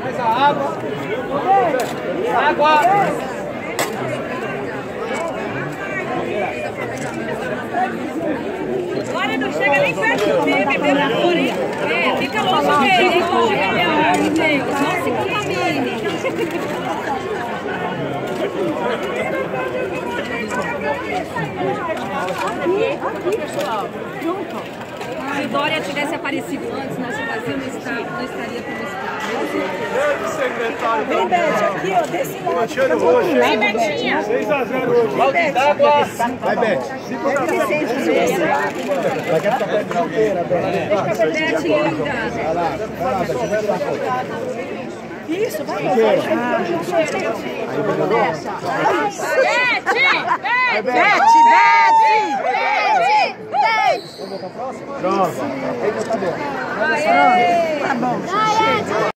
Mais a água. Água. Olha, não chega nem perto dele, bebeu na flor, hein? É, fica longe dele, não se contamine. Aqui, pessoal. Junto. Se Dória tivesse aparecido antes, nosso Brasil não, está, não estaria como está. Vem, Beth, aqui, ó, desse lado. Vem, Betinha! 6 a 0 hoje. Balde d'água. Vai, desse lado. Vai que essa pedra inteira, Beth. Betinha, linda! Vai lá, vai lá, Beth. Vai. Isso, vai, vai, vai. Bete, Bete! Bete! Bete! Pronto. Tá bom.